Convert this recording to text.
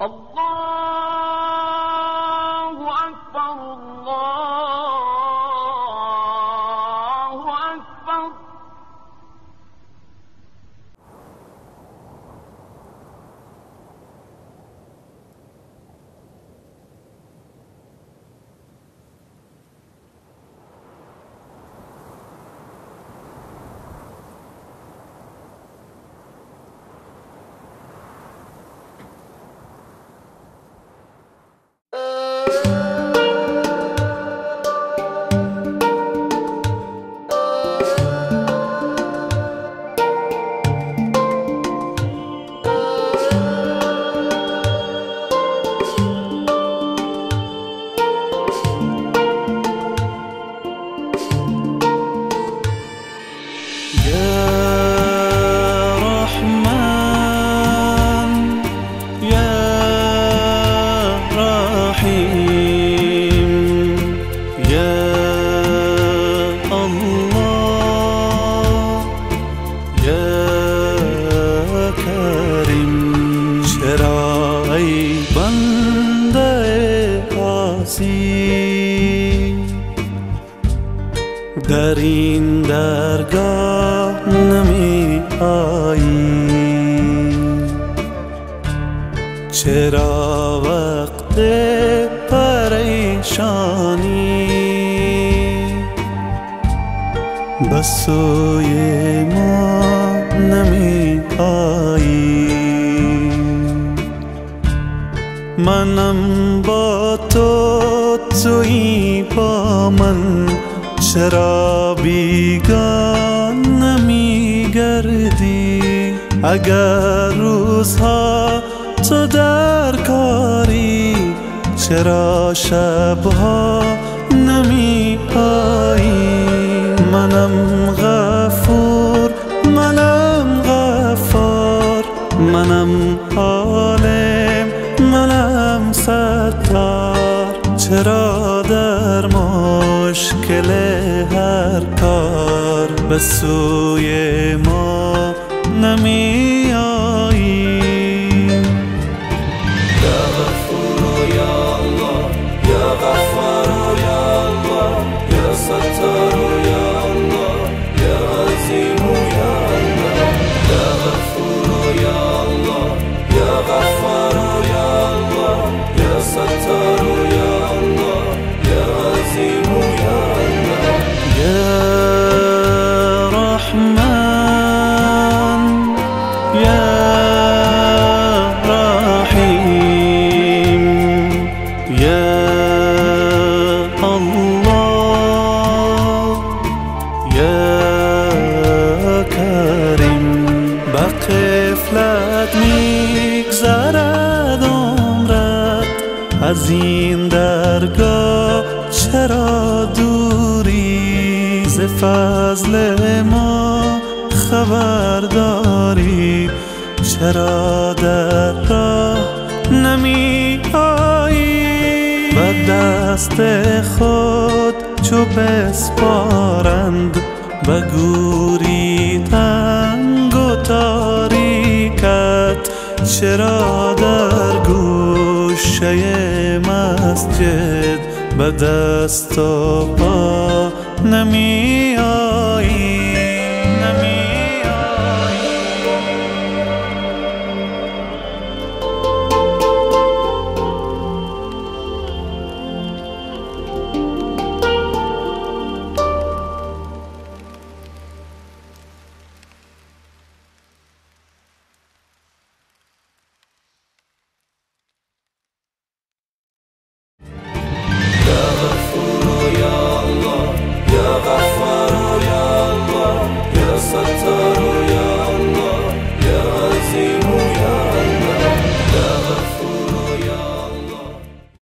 Allah Woo! سی در این درگاه نمی آیی. چرا وقت پریشانی؟ بسوی ما نمی آیی. منم با تو توی با من. چرا بیگان نمی گردی اگر روزها تو در کاری چرا شبها نمی آیی منم غفور منم غفار منم منم ستار چرا در مشکل هر کار به سوی ما نمی میگذرد عمرت. از این درگاه چرا دوری؟ ز فضل ما خبرداری چرا در راه نمی آیی و دست خود چو بسپارند به گوری چرا در گوشه مسجد به دست و پا نمی آیی